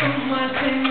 so much in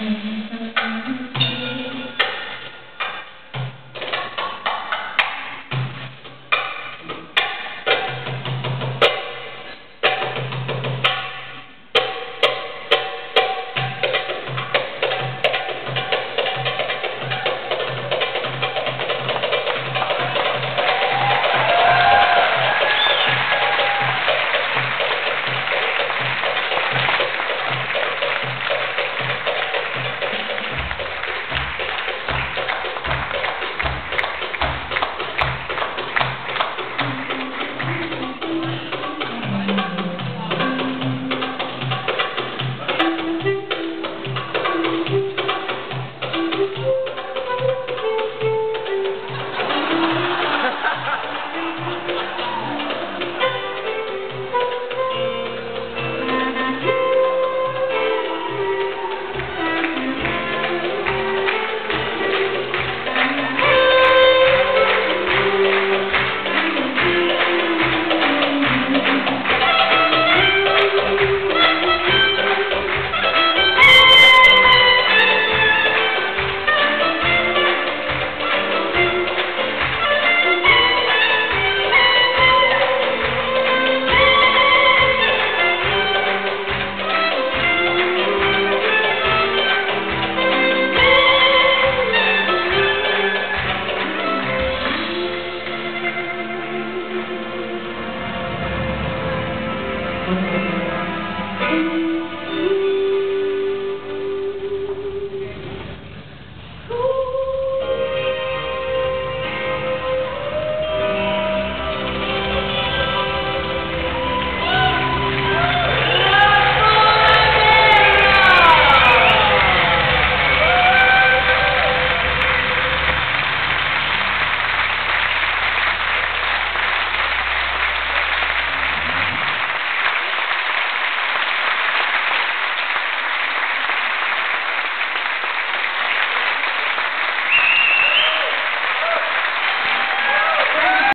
Mm-hmm.